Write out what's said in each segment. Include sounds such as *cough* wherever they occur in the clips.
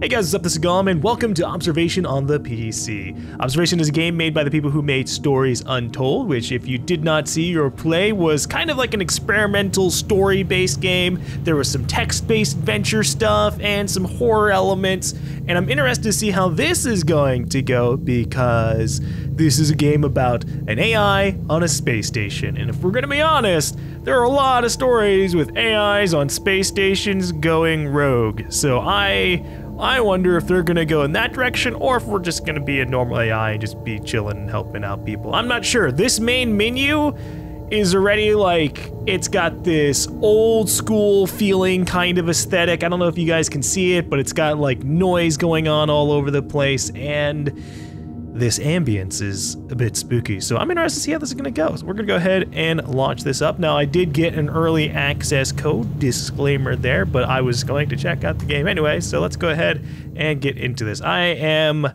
Hey guys, what's up? This is GaLm, and welcome to Observation on the PC. Observation is a game made by the people who made Stories Untold, which, if you did not see or play, was kind of like an experimental story-based game. There was some text-based adventure stuff and some horror elements, and I'm interested to see how this is going to go because this is a game about an AI on a space station. And if we're gonna be honest, there are a lot of stories with AIs on space stations going rogue. So I I wonder if they're gonna go in that direction or if we're just gonna be a normal AI and just be chilling and helping out people. I'm not sure. This main menu is already like it's got this old school feeling kind of aesthetic. I don't know if you guys can see it, but it's got like noise going on all over the place and this ambience is a bit spooky. So I'm interested to see how this is gonna go. So we're gonna go ahead and launch this up. Now I did get an early access code, disclaimer there, but I was going to check out the game anyway. So let's go ahead and get into this. I am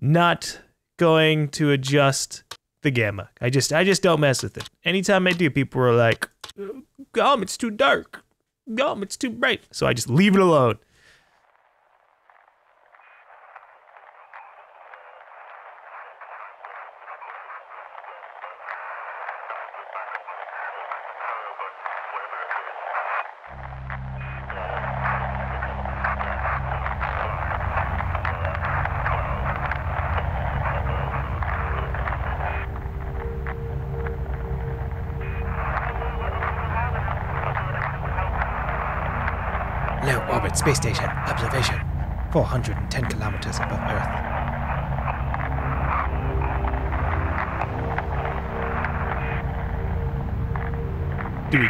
not going to adjust the gamma. I just I just don't mess with it. Anytime I do, people are like, "GaLm, it's too dark. GaLm, it's too bright." So I just leave it alone. Low orbit space station. Observation. 410 kilometers above Earth. Do we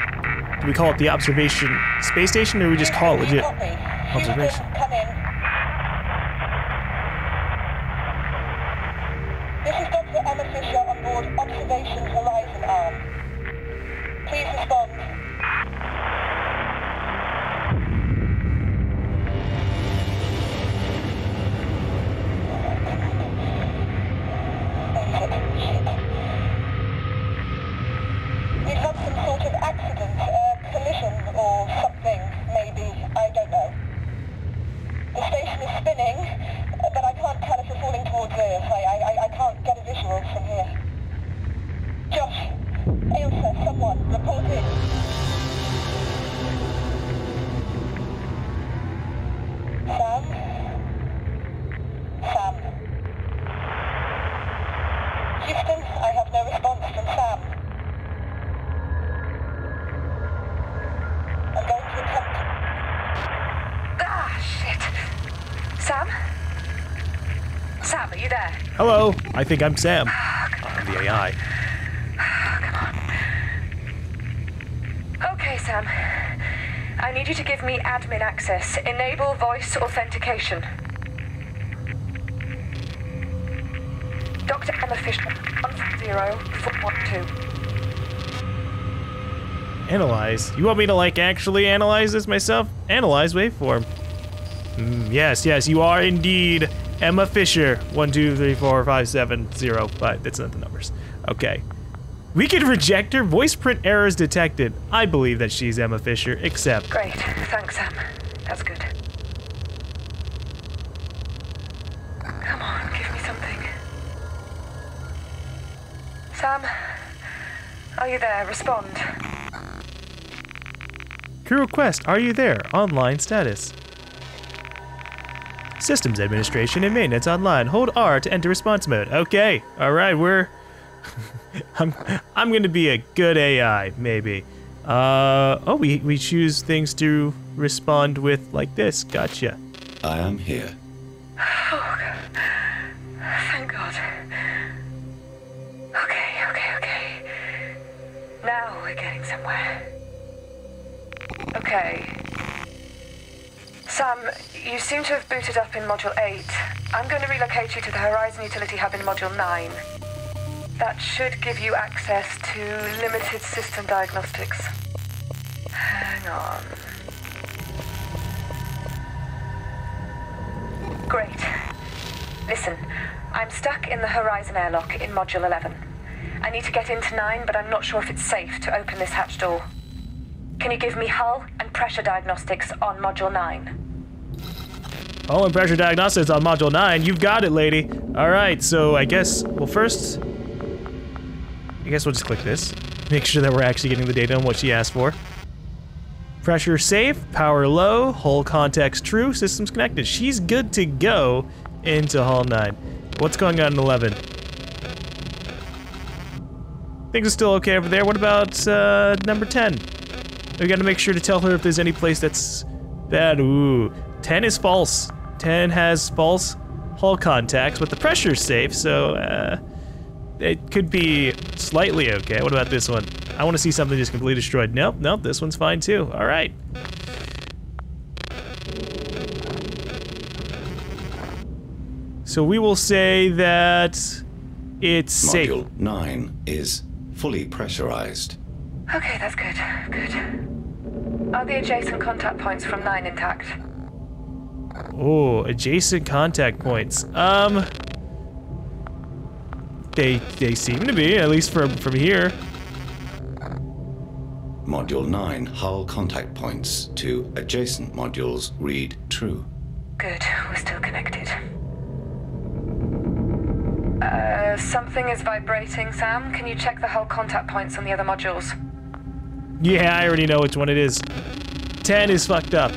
do we call it the observation space station or do we just call it legit observation? I think I'm Sam. I'm the AI. Okay, Sam. I need you to give me admin access. Enable voice authentication. Dr. Emma Fisher, 10412. Analyze. You want me to like actually analyze this myself? Analyze waveform. Mm, yes, yes, you are indeed Emma Fisher. One, two, three, four, five, seven, zero, five. That's not the numbers. Okay. We can reject her. Voice print errors detected. I believe that she's Emma Fisher, except Great. Thanks, Sam. That's good. Come on, give me something. Sam? Are you there? Respond. crew request. Are you there? Online status. Systems administration and maintenance online. Hold R to enter response mode. Okay. All right. We're. *laughs* I'm. I'm gonna be a good AI, maybe. Uh. Oh, we we choose things to respond with like this. Gotcha. I am here. Oh, *sighs* Thank God. Okay, okay, okay. Now we're getting somewhere. Okay. You seem to have booted up in Module 8. I'm going to relocate you to the Horizon Utility Hub in Module 9. That should give you access to limited system diagnostics. Hang on. Great. Listen, I'm stuck in the Horizon airlock in Module 11. I need to get into 9, but I'm not sure if it's safe to open this hatch door. Can you give me hull and pressure diagnostics on Module 9? Hull and pressure diagnostics on module 9. You've got it, lady. All right, so I guess, well, first, I guess we'll just click this. Make sure that we're actually getting the data on what she asked for. Pressure safe, power low, hull contacts true, systems connected. She's good to go into Hull 9. What's going on in 11? Things are still okay over there. What about uh, number 10? We gotta make sure to tell her if there's any place that's bad. Ooh, 10 is false. 10 has false hull contacts, but the pressure's safe, so uh, it could be slightly okay. What about this one? I want to see something just completely destroyed. Nope, nope, this one's fine too. All right. So we will say that it's safe. Module 9 is fully pressurized. Okay, that's good. Good. Are the adjacent contact points from 9 intact? Oh, adjacent contact points. Um, they they seem to be at least from from here. Module 9 hull contact points to adjacent modules read true. Good, we're still connected. Uh, something is vibrating, Sam. Can you check the hull contact points on the other modules? Yeah, I already know which one it is. Ten is fucked up.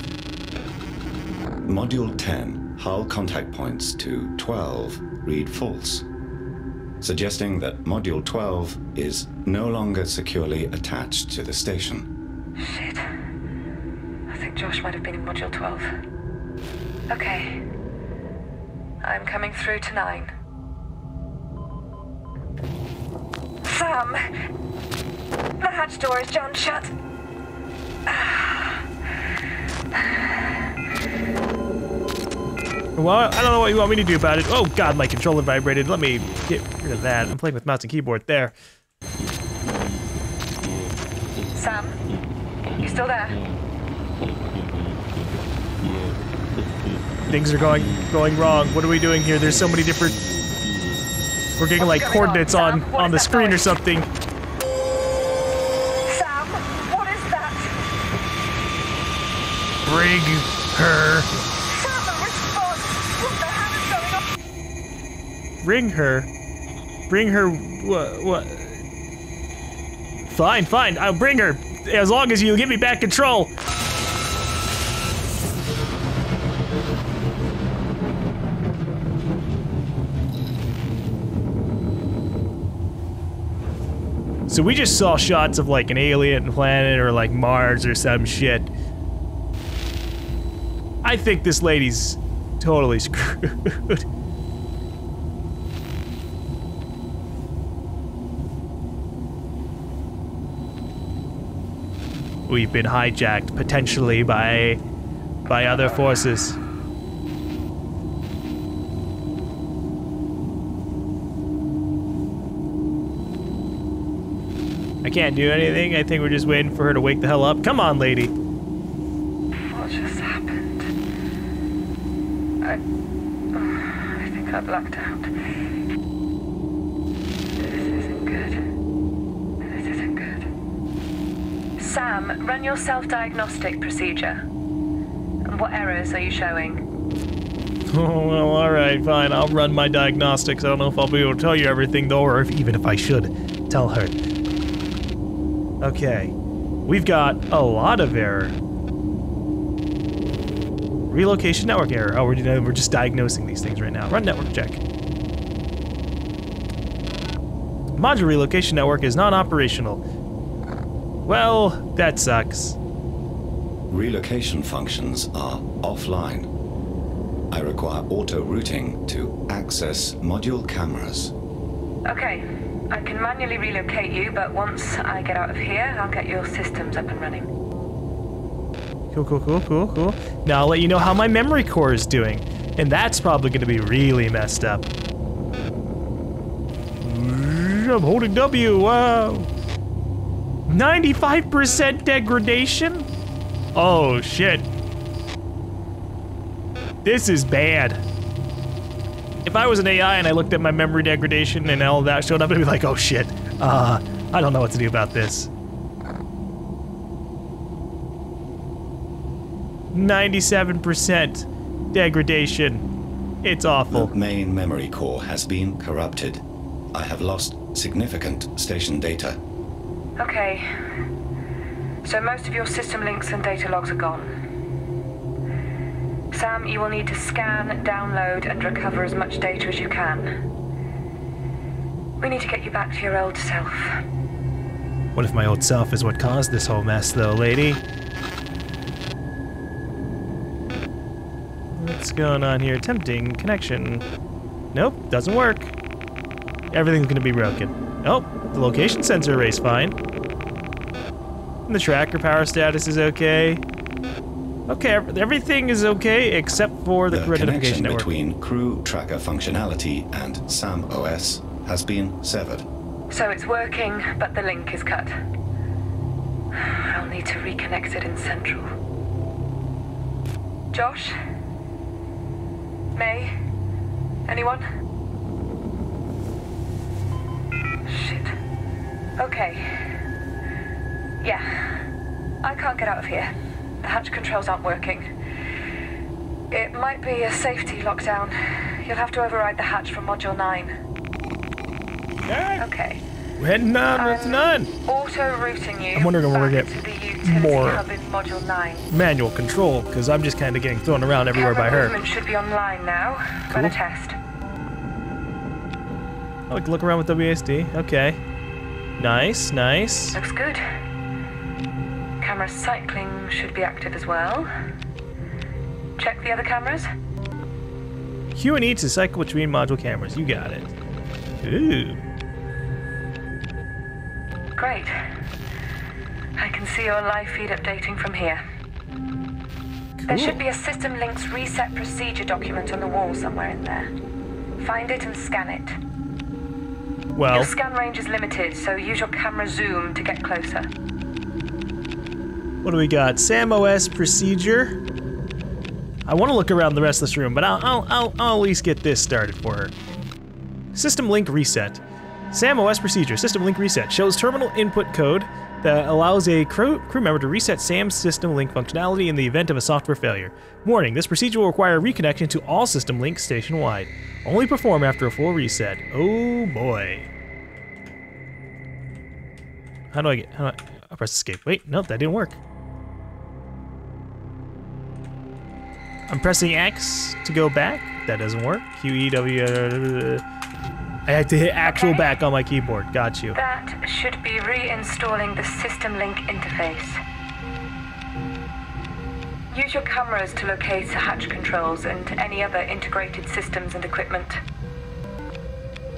Module 10 hull contact points to 12 read false, suggesting that Module 12 is no longer securely attached to the station. Shit. I think Josh might have been in Module 12. Okay. I'm coming through to 9. Sam! The hatch door is jammed shut. Ah. Well, I don't know what you want me to do about it. Oh god, my controller vibrated. Let me get rid of that. I'm playing with mouse and keyboard there. Sam? You still there? Things are going going wrong. What are we doing here? There's so many different. We're getting like What's coordinates on? What on the screen or something. Sam? What is that? Bring her. Sam, a response! What the hell is Bring her. Bring her. What? What? Fine, fine. I'll bring her as long as you give me back control. So we just saw shots of like an alien planet or like Mars or some shit. I think this lady's totally *laughs* screwed. We've been hijacked potentially by by other forces. I can't do anything. I think we're just waiting for her to wake the hell up. Come on, lady. What just happened? I. I think I blacked out. Sam, run your self diagnostic procedure. What errors are you showing? *laughs* Oh, well, alright, fine. I'll run my diagnostics. I don't know if I'll be able to tell you everything, though, or if, even if I should tell her. Okay. We've got a lot of error. Relocation network error. Oh, we're, we're just diagnosing these things right now. Run network check. Module relocation network is non-operational. Well, that sucks. Relocation functions are offline. I require auto routing to access module cameras. Okay, I can manually relocate you, but once I get out of here, I'll get your systems up and running. Cool, cool, cool, cool, cool. Now I'll let you know how my memory core is doing. And that's probably going to be really messed up. I'm holding W, wow. 95% degradation? Oh, shit. This is bad. If I was an AI and I looked at my memory degradation and all that showed up, I'd be like, oh shit. Uh, I don't know what to do about this. 97%. degradation. It's The awful. main memory core has been corrupted. I have lost significant station data. Okay. So most of your system links and data logs are gone. Sam, you will need to scan, download, and recover as much data as you can. We need to get you back to your old self. What if my old self is what caused this whole mess, though, lady? What's going on here? Tempting connection. Nope, doesn't work. Everything's gonna be broken. Oh, the location sensor array's fine. And the tracker power status is okay. Okay, everything is okay except for the, The crew connection identification network. between crew tracker functionality and SAM OS has been severed. So it's working, but the link is cut. I'll need to reconnect it in Central. Josh? May? Anyone? Shit. Okay. Yeah. I can't get out of here. The hatch controls aren't working. It might be a safety lockdown. You'll have to override the hatch from Module 9. Okay. We're heading with Um, none. Auto-routing you I'm wondering if we're back gonna get more Module 9. Manual control, because I'm just kind of getting thrown around everywhere by Camera her. movement should be online now. Run a test. I can look around with WASD. Okay. Nice, nice. Looks good. Camera cycling should be active as well. Check the other cameras. Q and E to cycle between module cameras. You got it. Ooh. Great. I can see your live feed updating from here. There should be a System Links reset procedure document on the wall somewhere in there. Find it and scan it. Well, Your scan range is limited, so use your camera zoom to get closer. What do we got? SAM OS procedure. I want to look around the rest of this room, but I'll, I'll, I'll, I'll at least get this started for her. System link reset. SAM OS procedure. System link reset shows terminal input code that allows a crew, crew member to reset SAM's system link functionality in the event of a software failure. Warning: This procedure will require reconnection to all system links station-wide. Only perform after a full reset. Oh boy. How do I get? How do I, I press escape. Wait, nope, that didn't work. I'm pressing X to go back. That doesn't work. Q E W. uh, had to hit actual Okay. back on my keyboard. Got you. That should be reinstalling the System Link interface. Use your cameras to locate the hatch controls and any other integrated systems and equipment.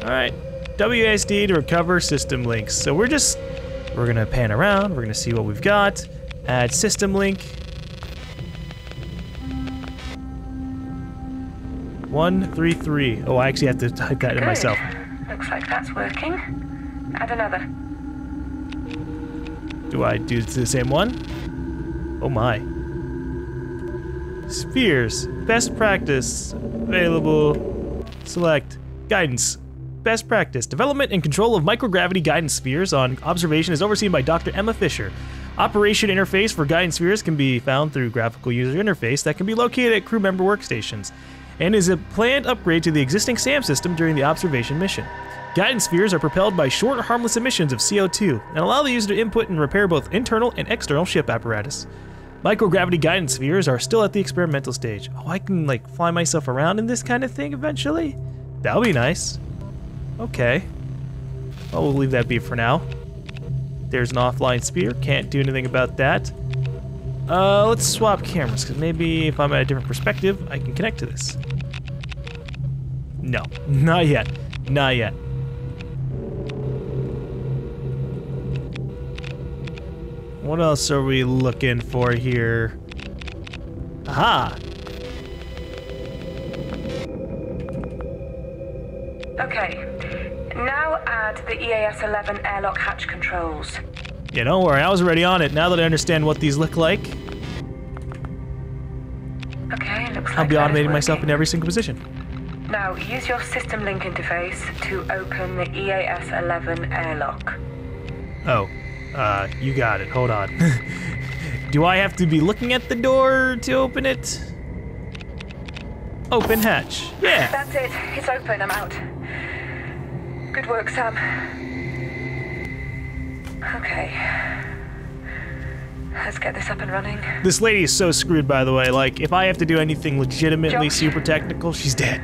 All right. WASD to recover system links. So we're just we're gonna pan around. We're gonna see what we've got. Add system link. One three three. Oh, I actually have to type that in myself. Looks like that's working. Add another. Do I do the same one? Oh my. Spheres. Best practice. Available. Select. Guidance. Best practice. Development and control of microgravity guidance spheres on observation is overseen by Dr. Emma Fisher. Operation interface for guidance spheres can be found through graphical user interface that can be located at crew member workstations and is a planned upgrade to the existing SAM system during the observation mission. Guidance spheres are propelled by short, harmless emissions of CO2 and allow the user to input and repair both internal and external ship apparatus. Microgravity guidance spheres are still at the experimental stage. Oh, I can like fly myself around in this kind of thing eventually? That'll be nice. Okay. Well, we'll leave that be for now. There's an offline sphere. Can't do anything about that. Uh, let's swap cameras, because maybe if I'm at a different perspective, I can connect to this. No, *laughs* not yet. Not yet. What else are we looking for here? Aha! Okay. Now add the EAS 11 airlock hatch controls. Yeah, don't worry, I was already on it. Now that I understand what these look like, Okay, looks I'll be automating myself in every single position. Now, use your system link interface to open the EAS 11 airlock. Oh, uh, you got it. Hold on. *laughs* Do I have to be looking at the door to open it? Open hatch. Yeah. That's it. It's open. I'm out. Good work, Sam. Okay. Let's get this up and running. This lady is so screwed, by the way. Like, if I have to do anything legitimately Josh? super technical, she's dead.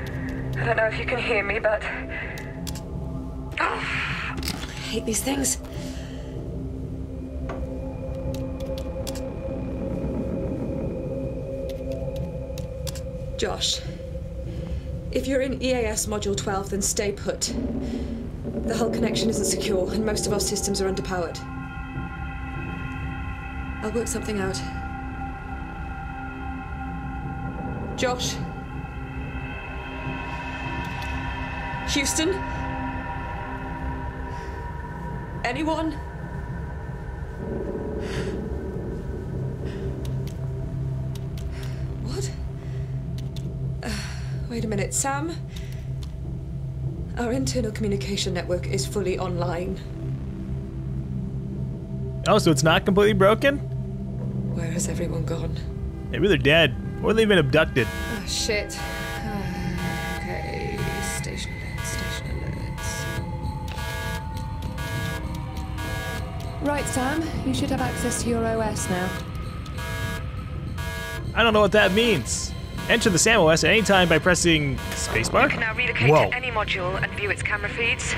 I don't know if you can hear me, but I hate these things. Josh, if you're in EAS Module 12, then stay put. The hull connection isn't secure, and most of our systems are underpowered. I'll work something out. Josh? Houston? Anyone? What? Uh, wait a minute, Sam? Our internal communication network is fully online. Oh, so it's not completely broken? Where has everyone gone? Maybe they're dead, or they've been abducted. Oh, shit. Uh, okay, station alerts, station alerts. Right, Sam, you should have access to your OS now. I don't know what that means. Enter the SAM OS at any time by pressing spacebar. you can now relocate Whoa. to any module and view its camera feeds.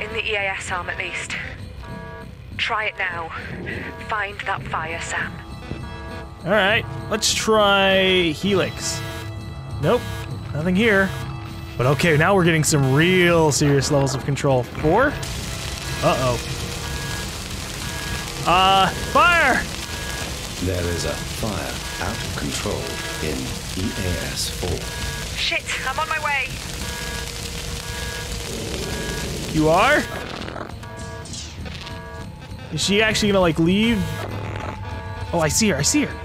In the EAS arm, at least. Try it now. Find that fire, Sam. All right, let's try Helix. Nope, nothing here. But okay, now we're getting some real serious levels of control. Four? Uh-oh. Uh, fire! There is a fire out of control in EAS 4. Shit, I'm on my way. You are? Is she actually gonna like leave? Oh, I see her, I see her.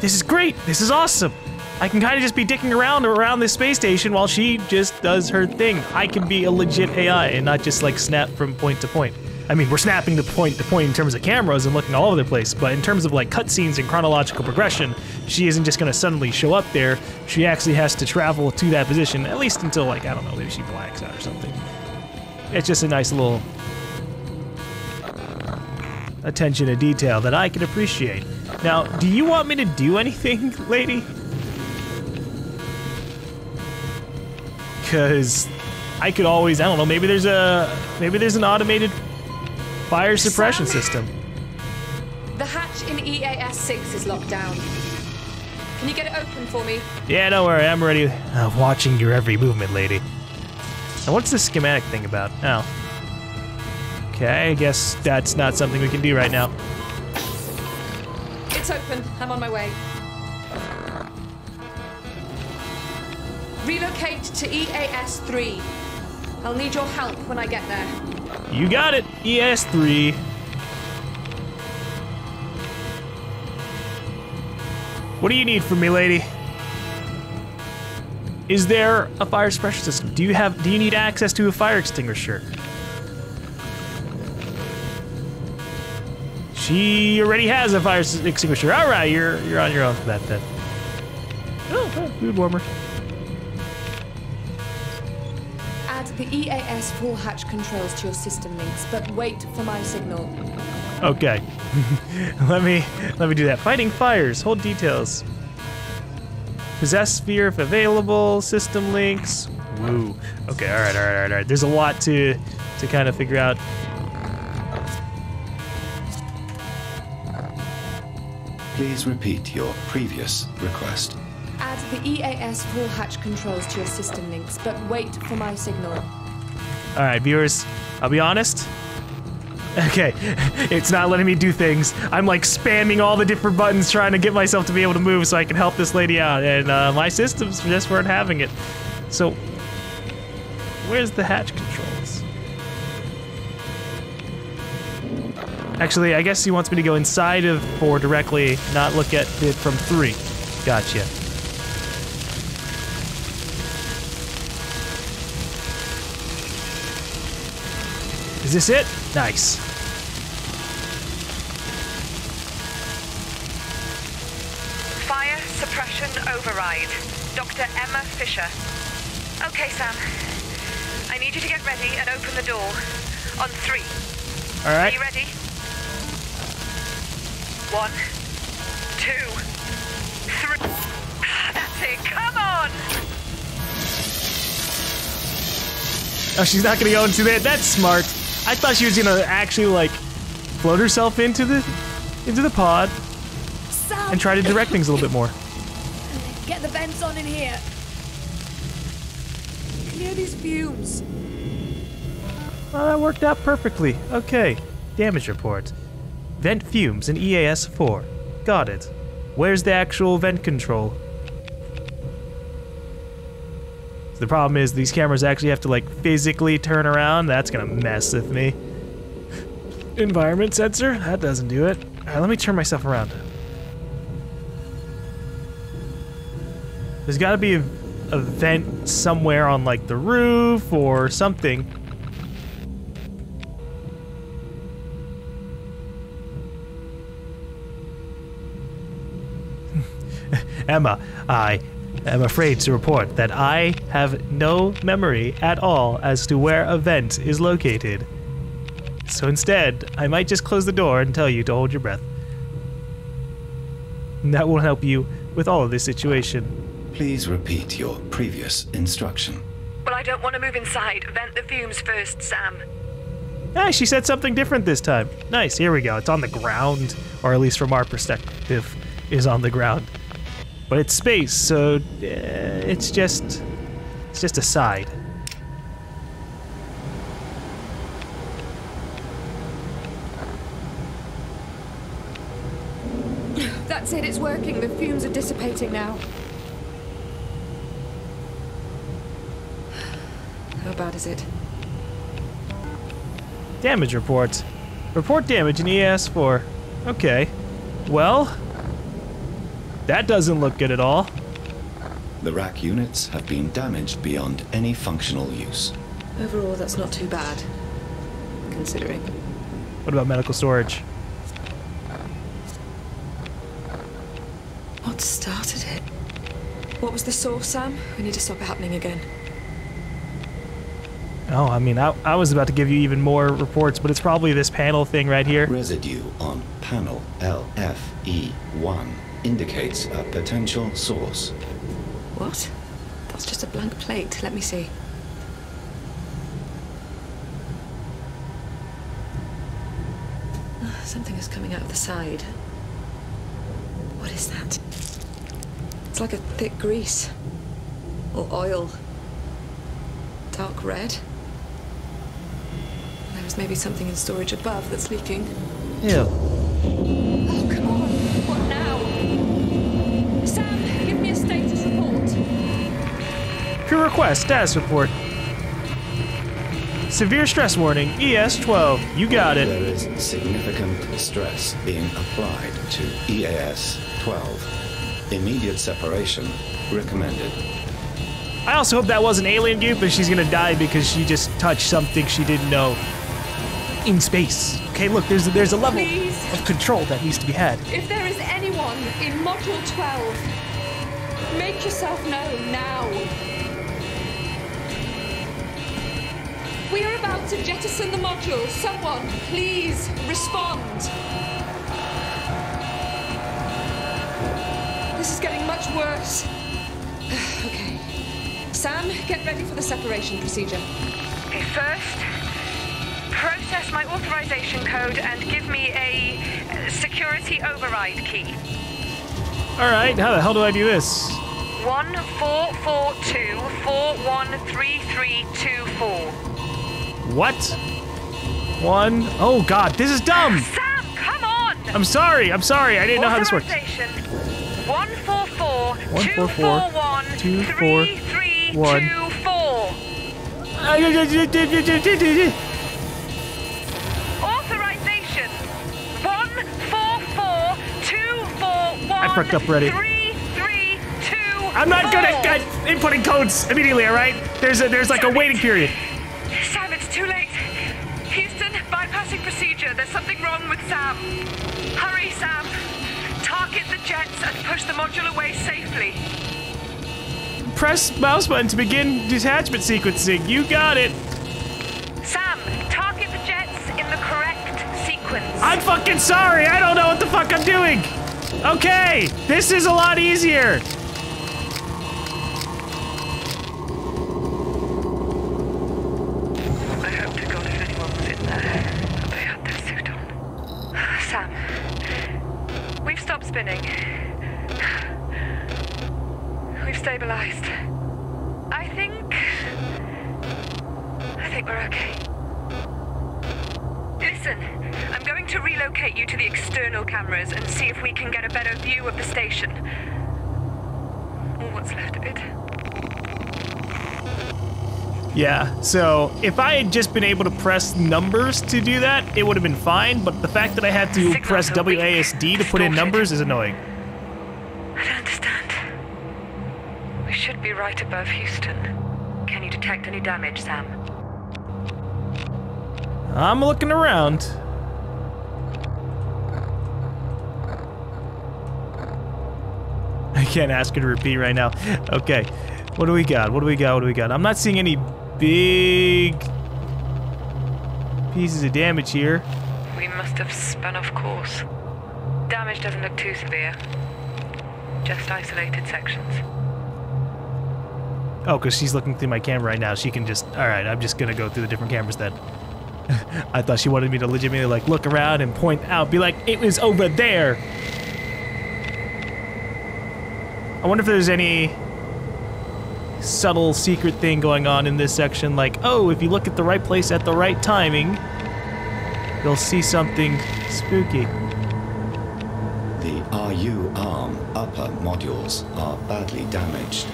This is great, this is awesome. I can kind of just be dicking around around this space station while she just does her thing. I can be a legit AI and not just like snap from point to point. I mean, we're snapping to point to point in terms of cameras and looking all over the place, but in terms of like cutscenes and chronological progression, she isn't just gonna suddenly show up there. She actually has to travel to that position, at least until like, I don't know, maybe she blacks out or something. It's just a nice little attention to detail that I can appreciate. Now, do you want me to do anything, lady? Because I could always, I don't know, maybe there's a, maybe there's an automated fire suppression Sam? system. The hatch in EAS 6 is locked down. Can you get it open for me? Yeah, don't worry, I'm ready. Uh, watching your every movement, lady. Now, what's this schematic thing about? Oh. Okay, I guess that's not something we can do right now. It's open. I'm on my way. Relocate to EAS 3. I'll need your help when I get there. You got it, E ES3. What do you need from me, lady? Is there a fire suppression system? Do you have do you need access to a fire extinguisher? She already has a fire extinguisher. All right, you're you're on your own for that then. Oh, oh, food warmer. Add the EAS 4 hatch controls to your system links, but wait for my signal. Okay. *laughs* let me let me do that. Fighting fires. Hold details. Possess sphere if available. System links. Woo. Okay. All right. All right. All right. All right. There's a lot to to kind of figure out. Please repeat your previous request. Add the EAS 4 hatch controls to your system links, but wait for my signal. All right, viewers. I'll be honest. Okay, it's not letting me do things. I'm like spamming all the different buttons trying to get myself to be able to move so I can help this lady out, and uh, my systems just weren't having it. So, where's the hatch controls? Actually, I guess he wants me to go inside of four directly, not look at it from three. Gotcha. Is this it? Nice. Suppression override. Dr. Emma Fisher. Okay, Sam. I need you to get ready and open the door. On three. All right. Are you ready? One, two, three. Ah, that's it. Come on. Oh, she's not gonna go into that. That's smart. I thought she was gonna actually like float herself into the into the pod Sam, and try to direct things a little bit more. The vents on in here. Clear these fumes. Well, that worked out perfectly. Okay. Damage report. Vent fumes in EAS 4. Got it. Where's the actual vent control? The problem is these cameras actually have to like physically turn around. That's gonna mess with me. Environment sensor? That doesn't do it. Alright, let me turn myself around. There's gotta be a, a vent somewhere on like the roof or something. *laughs* Emma, I am afraid to report that I have no memory at all as to where a vent is located. So instead, I might just close the door and tell you to hold your breath. That will help you with all of this situation. Please repeat your previous instruction. Well, I don't want to move inside. Vent the fumes first, Sam. Ah, she said something different this time. Nice, here we go. It's on the ground, or at least from our perspective, is on the ground. But it's space, so uh, it's just it's just a side. That's it, it's working. The fumes are dissipating now. How bad is it? Damage report. Report damage in ES4. Okay. Well, that doesn't look good at all. The rack units have been damaged beyond any functional use. Overall, that's not too bad. Considering. What about medical storage? What started it? What was the source, Sam? We need to stop it happening again. Oh, I mean, I, I was about to give you even more reports, but it's probably this panel thing right here. Residue on panel LFE1 indicates a potential source. What? That's just a blank plate. Let me see. Ah, Something is coming out of the side. What is that? It's like a thick grease. Or oil. Dark red. There was maybe something in storage above that's leaking. Yeah. Oh, come on. What now? Sam, give me a status report. Crew request, status report. Severe stress warning, ES 12. You got it. There is significant stress being applied to EAS 12. Immediate separation recommended. I also hope that wasn't alien goop and she's gonna die because she just touched something she didn't know in space. Okay, look, there's there's a level Please. of control that needs to be had. If there is anyone in Module 12, make yourself known now. We are about to jettison the module. Someone, please respond. This is getting much worse. *sighs* Okay. Sam, get ready for the separation procedure. Okay, first, process my authorization code and give me a uh, security override key. All right, how the hell do I do this? One four four two four one three three two four. What? One oh God, this is dumb. Sam, come on! I'm sorry. I'm sorry. I didn't know how this works. One four four One two four four, four one two three four three one. two four. I fucked up already. Three three two. I'm not good at, at inputting codes immediately. All right. There's a there's like a waiting period. Sam, it's too late. Houston, bypassing procedure. There's something wrong with Sam. Hurry, Sam. Target the jets and push the module away safely. Press mouse button to begin detachment sequencing. You got it. Sam, target the jets in the correct sequence. I'm fucking sorry. I don't know what the fuck I'm doing. Okay, this is a lot easier. I hope to God if anyone was in there, they uh, had their suit on. Sam, we've stopped spinning. We've stabilized. I think. I think we're okay. Listen, going to relocate you to the external cameras and see if we can get a better view of the station. Or what's left of it. Yeah, so if I had just been able to press numbers to do that, it would have been fine, but the fact that I had to press. WASD to put in numbers is annoying. I don't understand. We should be right above Houston. Can you detect any damage, Sam? I'm looking around. Can't ask her to repeat right now. Okay, what do we got? What do we got? What do we got? I'm not seeing any big pieces of damage here. We must have spun off course. Damage doesn't look too severe. Just isolated sections. Oh, because she's looking through my camera right now. She can just. All right, I'm just gonna go through the different cameras then. *laughs* I thought she wanted me to legitimately like look around and point out, be like, it was over there. I wonder if there's any subtle secret thing going on in this section. Like, oh, if you look at the right place at the right timing, you'll see something spooky. The RU arm upper modules are badly damaged.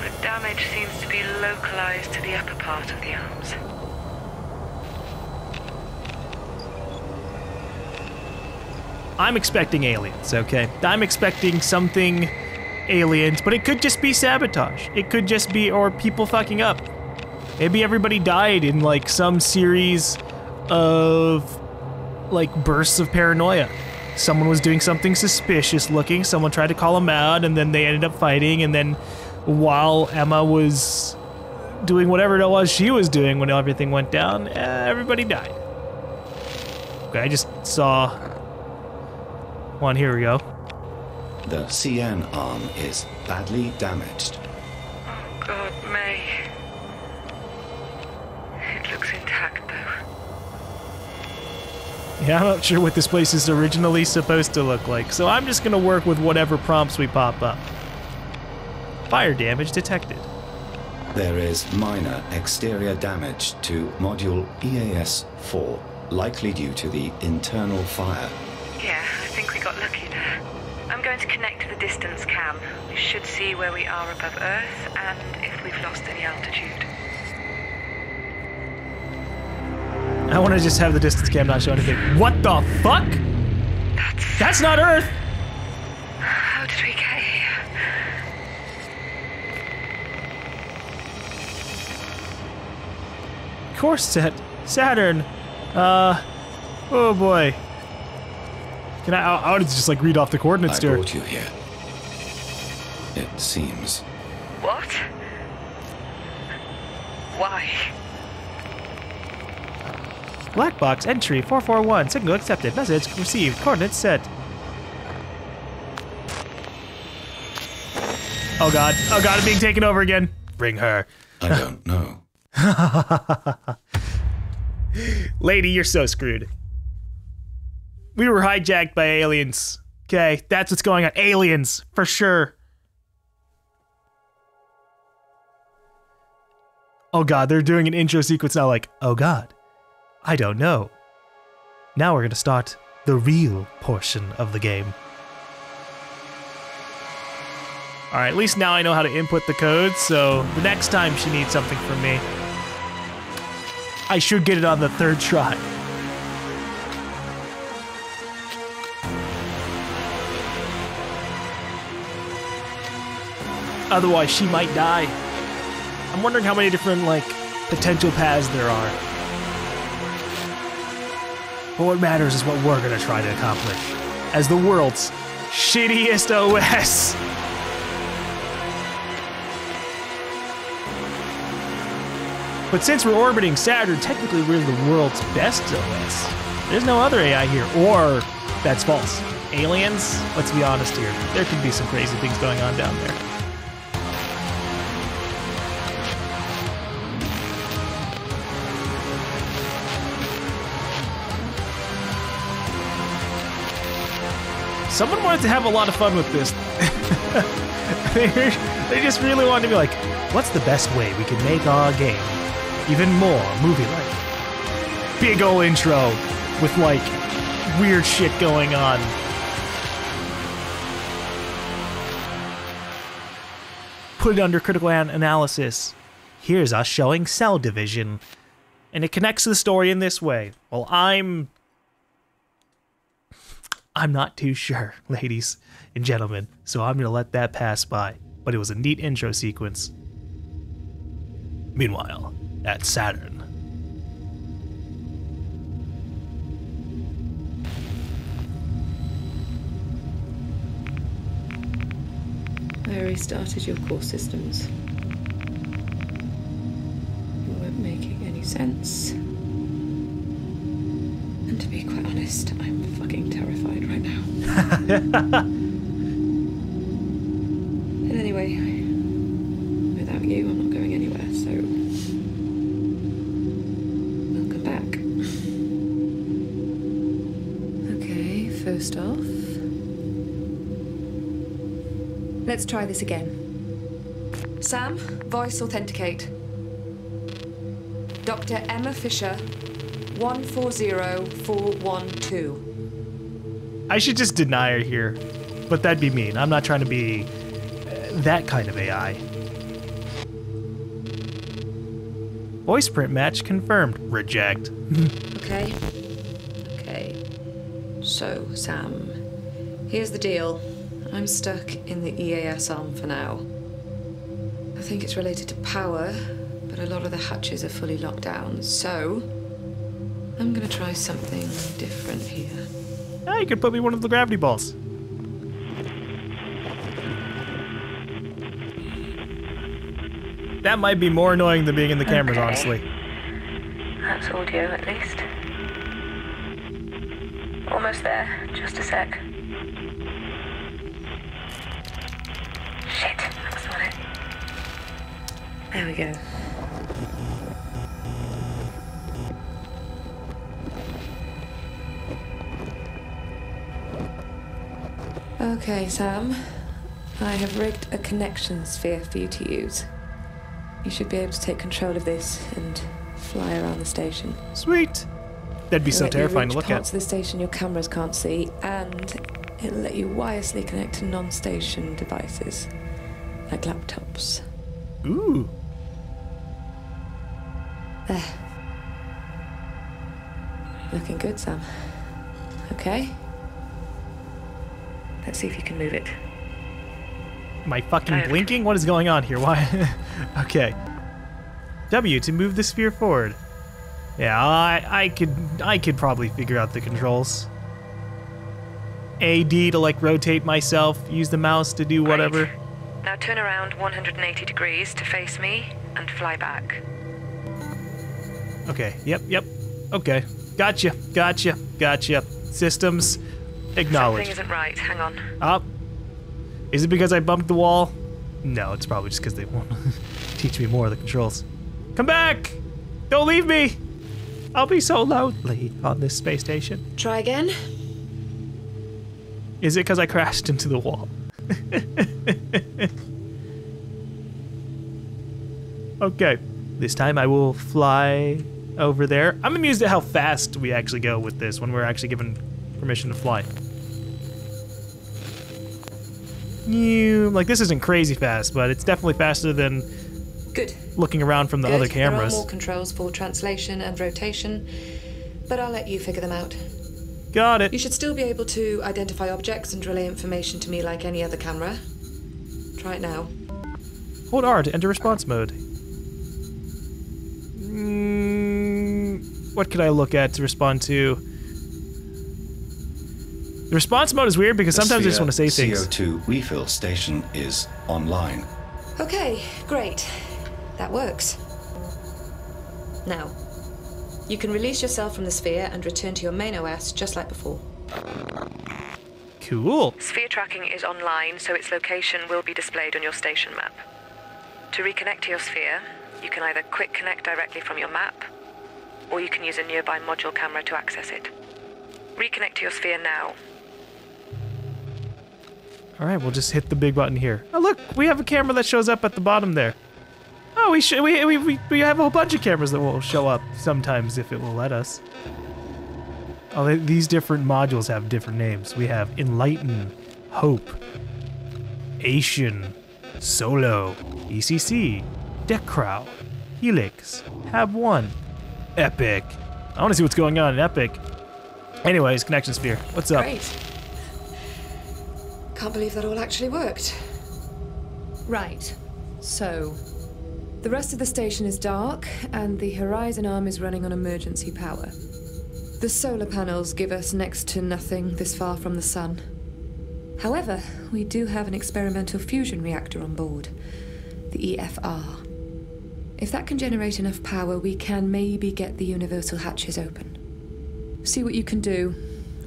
The damage seems to be localized to the upper part of the arms. I'm expecting aliens, okay? I'm expecting something aliens, but it could just be sabotage. It could just be, or people fucking up. Maybe everybody died in like some series of like bursts of paranoia. Someone was doing something suspicious looking, someone tried to call them out, and then they ended up fighting, and then while Emma was doing whatever it was she was doing when everything went down, eh, everybody died. Okay, I just saw one. Here we go. The CN arm is badly damaged. Oh, God, May. It looks intact, though. Yeah, I'm not sure what this place is originally supposed to look like, so I'm just gonna work with whatever prompts we pop up. Fire damage detected. There is minor exterior damage to module EAS-4, likely due to the internal fire. Yeah, I think we got lucky there. I'm going to connect to the distance cam. We should see where we are above Earth and if we've lost any altitude. I want to just have the distance cam not show anything. What the fuck? That's. That's not Earth! How did we get here? Course set. Saturn. Uh. Oh boy. Can I? I I would just like read off the coordinates I to her. brought you here. It seems. What? Why? Black box entry 441. Signal accepted. Message received. Coordinates set. Oh god. Oh god, I'm being taken over again. Bring her. I don't know. *laughs* Lady, you're so screwed. We were hijacked by aliens. Okay, that's what's going on. Aliens, for sure. Oh god, they're doing an intro sequence now like, oh god, I don't know. Now we're gonna start the real portion of the game. Alright, at least now I know how to input the code, so the next time she needs something from me, I should get it on the third try. Otherwise, she might die. I'm wondering how many different, like, potential paths there are. But what matters is what we're gonna try to accomplish as the world's shittiest OS. But since we're orbiting Saturn, technically we're the world's best OS. There's no other AI here, or that's false. Aliens? Let's be honest here. There could be some crazy things going on down there. Someone wanted to have a lot of fun with this. *laughs* they just really wanted to be like, what's the best way we can make our game even more movie-like? Big ol' intro with like weird shit going on. Put it under critical an- analysis. Here's us showing cell division. And it connects to the story in this way. Well, I'm I'm not too sure, *laughs* ladies and gentlemen, so I'm gonna let that pass by. But it was a neat intro sequence. Meanwhile, at Saturn. I restarted your core systems. You weren't making any sense. And to be quite honest, I'm fucking terrified right now. *laughs* and anyway, without you, I'm not going anywhere, so. Welcome back. Okay, first off. Let's try this again. Sam, voice authenticate. Dr. Emma Fisher, 140412. I should just deny her here, but that'd be mean. I'm not trying to be uh, that kind of AI. Voice print match confirmed. Reject. *laughs* Okay. Okay. So, Sam, here's the deal. I'm stuck in the EAS arm for now. I think it's related to power, but a lot of the hatches are fully locked down, so. I'm gonna try something different here. Ah, you could put me one of the gravity balls. That might be more annoying than being in the cameras, Okay. honestly. That's audio, at least. Almost there. Just a sec. Shit, that's not it. There we go. Okay, Sam. I have rigged a connection sphere for you to use. You should be able to take control of this and fly around the station. Sweet. That'd be so It'll you terrifying to look parts at. of the station your cameras can't see, and it'll let you wirelessly connect to non-station devices, like laptops. Ooh. There. Looking good, Sam. Okay. Let's see if you can move it. Am I fucking blinking? What is going on here? Why? *laughs* okay. W to move the sphere forward. Yeah, I, I could I could probably figure out the controls. AD to like rotate myself, use the mouse to do whatever. Right. Now turn around 180 degrees to face me and fly back. Okay, yep, yep. Okay. Gotcha, gotcha, gotcha. Systems Something acknowledged. isn't right. Hang on. Up. Is it because I bumped the wall? No, it's probably just because they won't *laughs* teach me more of the controls. Come back! Don't leave me! I'll be so lonely on this space station. Try again. Is it because I crashed into the wall? *laughs* okay, this time I will fly over there. I'm amused at how fast we actually go with this when we're actually given permission to fly. You like this isn't crazy fast, but it's definitely faster than Good. looking around from the Good. other cameras. There are more controls for translation and rotation, but I'll let you figure them out. Got it. You should still be able to identify objects and relay information to me like any other camera. Try it now. Hold R to enter response mode. Mm, what could I look at to respond to? The response mode is weird because The sometimes I just want to say things. CO2 refill station is online. Okay, great. That works. Now, you can release yourself from the sphere and return to your main OS just like before. Cool. Sphere tracking is online, so its location will be displayed on your station map. To reconnect to your sphere, you can either quick connect directly from your map, or you can use a nearby module camera to access it. Reconnect to your sphere now. All right, we'll just hit the big button here. Oh, look, we have a camera that shows up at the bottom there. Oh, we should we, we we we have a whole bunch of cameras that will show up sometimes if it will let us. Oh, they, these different modules have different names. We have Enlighten, Hope, Asian, Solo, ECC, Deck Crow, Helix, Hab 1, Epic. I want to see what's going on in Epic. Anyways, Connection Sphere, what's up? Great. Can't believe that all actually worked. Right. So, the rest of the station is dark, and the Horizon arm is running on emergency power. The solar panels give us next to nothing this far from the sun. However, we do have an experimental fusion reactor on board, the EFR. If that can generate enough power, we can maybe get the universal hatches open. See what you can do.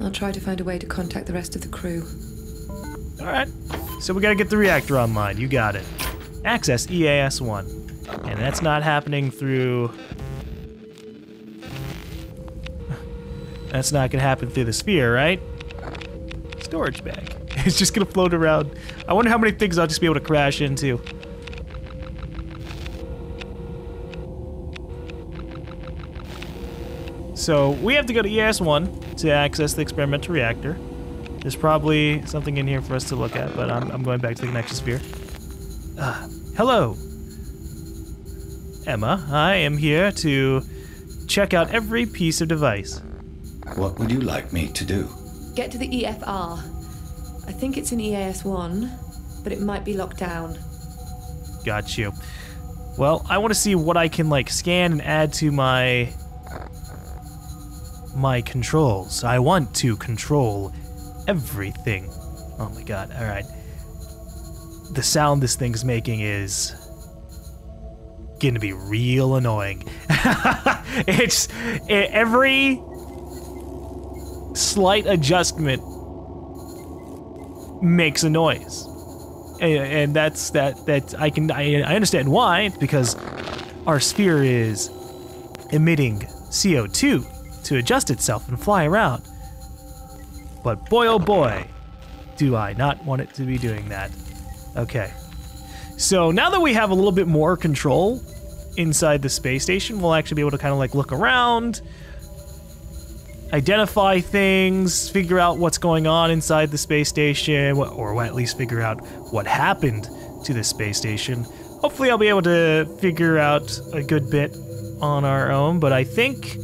I'll try to find a way to contact the rest of the crew. All right. So we got to get the reactor online. You got it. Access EAS 1. And that's not happening through. That's not to happen through the sphere, right? Storage bag. *laughs* It's just to float around. I wonder how many things I'll just be able to crash into. So we have to go to EAS 1 to access the experimental reactor. There's probably something in here for us to look at, but I'm, I'm going back to the connection sphere. Uh, hello. Emma, I am here to check out every piece of device. What would you like me to do? Get to the EFR. I think it's in EAS 1, but it might be locked down. Got you. Well, I want to see what I can like scan and add to my my controls. I want to control everything. Oh my god. All right. The sound this thing's making is to be real annoying. *laughs* it's e- every slight adjustment makes a noise and, and that's that that I can I, I understand why because our sphere is emitting CO2 to adjust itself and fly around. But boy oh boy, do I not want it to be doing that. Okay. So now that we have a little bit more control inside the space station, we'll actually be able to kind of like look around, identify things, figure out what's going on inside the space station, or at least figure out what happened to the space station. Hopefully, I'll be able to figure out a good bit on our own, but I think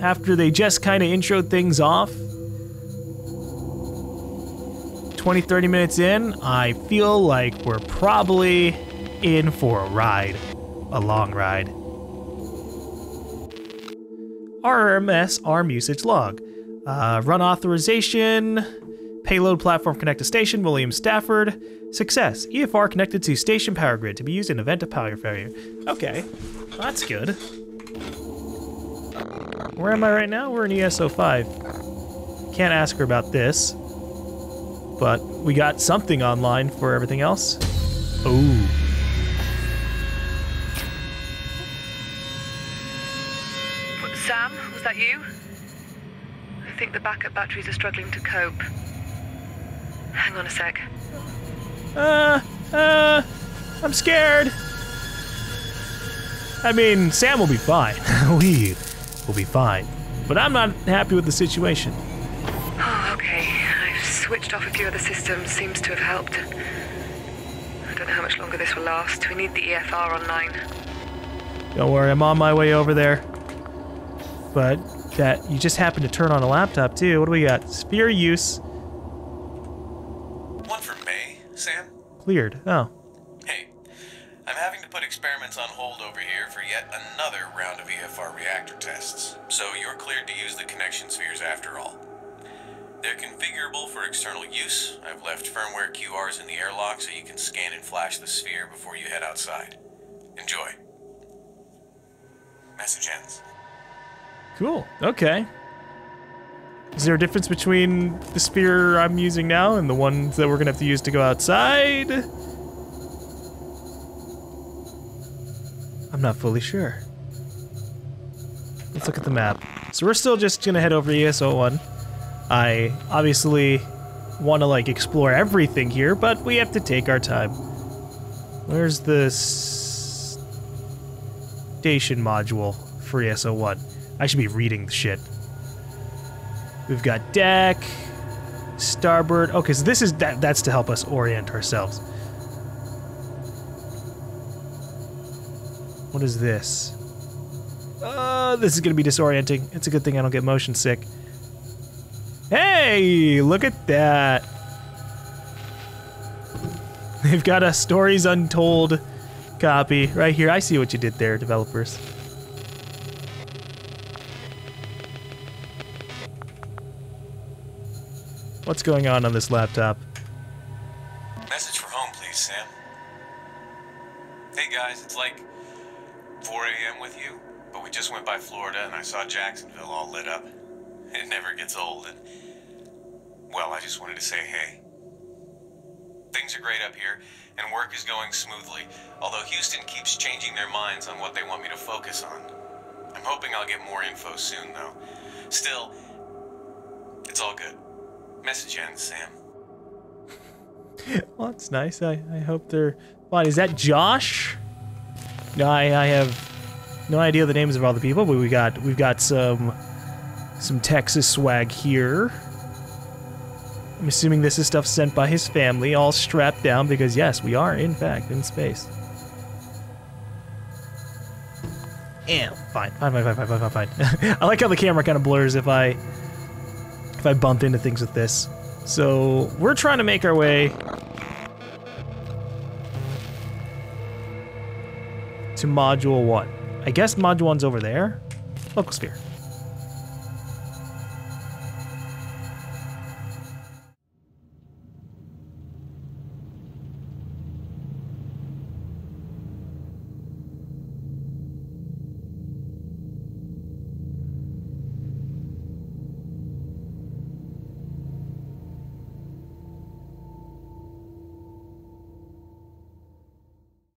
after they just kind of intro things off, 20 30 minutes in, I feel like we're probably in for a ride, a long ride. RMS ARM usage log. Uh, run authorization. Payload platform connect to station. William Stafford. Success. EFR connected to station power grid to be used in event of power failure. Okay, that's good. Where am I right now? We're in E ESO 5. Can't ask her about this. But we got something online for everything else. Oh. Sam, was that you? I think the backup batteries are struggling to cope. Hang on a sec. Uh, uh, I'm scared. I mean, Sam will be fine. *laughs* we will be fine. But I'm not happy with the situation. Oh, *sighs* okay. I've switched off a few other systems. Seems to have helped. I don't know how much longer this will last. We need the EFR online. Don't worry, I'm on my way over there. But that you just happened to turn on a laptop too. What do we got? Sphere use One for May, Sam? cleared. Oh, Hey, I'm having to put experiments on hold over here for yet another round of EFR reactor tests, so you're cleared to use the connection spheres after all. They're configurable for external use. I've left firmware QRs in the airlock so you can scan and flash the sphere before you head outside. Enjoy. Message ends. Cool. Okay. Is there a difference between the spear I'm using now and the ones that we're gonna have to use to go outside? I'm not fully sure. Let's look at the map. So we're still just gonna head over to ESO 1. I obviously want to like explore everything here, but we have to take our time. Where's the station module for ESO 1? I should be reading the shit. We've got deck, starboard. Okay, so this is that. That's to help us orient ourselves. What is this? Uh, this is gonna be disorienting. It's a good thing I don't get motion sick. Hey, look at that. They've got a Stories Untold copy right here. I see what you did there, developers. What's going on on this laptop? Message for home, please, Sam. Hey guys, it's like 4 a.m. with you, but we just went by Florida and I saw Jacksonville all lit up. It never gets old, and well, I just wanted to say hey. Things are great up here, and work is going smoothly, although Houston keeps changing their minds on what they want me to focus on. I'm hoping I'll get more info soon, though. Still, it's all good. Message ends, Sam. Well, that's nice. I, I hope they're fine. Is that Josh? No, I, I have no idea the names of all the people, but we got we've got some some Texas swag here. I'm assuming this is stuff sent by his family, all strapped down because yes, we are in fact in space. Yeah, fine, fine, fine, fine, fine, fine, fine. *laughs* I like how the camera kind of blurs if I if I bump into things with this. So we're trying to make our way to module one. I guess module one's over there. Local sphere.